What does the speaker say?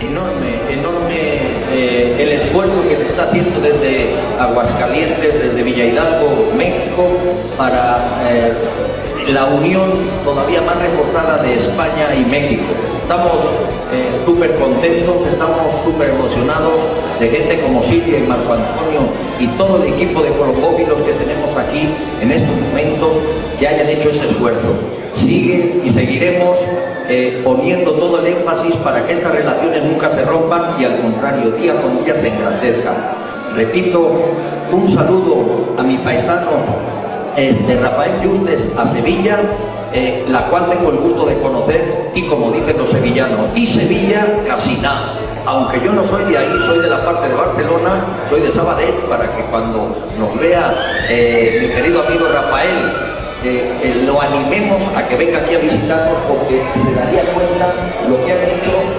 enorme, enorme eh, el esfuerzo que se está haciendo desde Aguascalientes, desde Villa Hidalgo, México, para eh, la unión todavía más reforzada de España y México. Estamos eh, súper contentos, estamos súper emocionados de gente como Silvia y Marco Antonio y todo el equipo de colofóbilos que tenemos aquí en estos momentos que hayan hecho ese esfuerzo. Sigue y seguiremos eh, poniendo todo el énfasis para que estas relaciones nunca se rompan y al contrario, día con día se engrandezcan. Repito, un saludo a mi paisano este, Rafael Justes a Sevilla, eh, la cual tengo el gusto de conocer y como dicen los sevillanos, y Sevilla casi nada. Aunque yo no soy de ahí, soy de la parte de Barcelona, soy de Sabadell, para que cuando nos vea eh, mi querido amigo Rafael eh, lo animemos a que venga aquí a visitarnos porque se daría cuenta lo que han hecho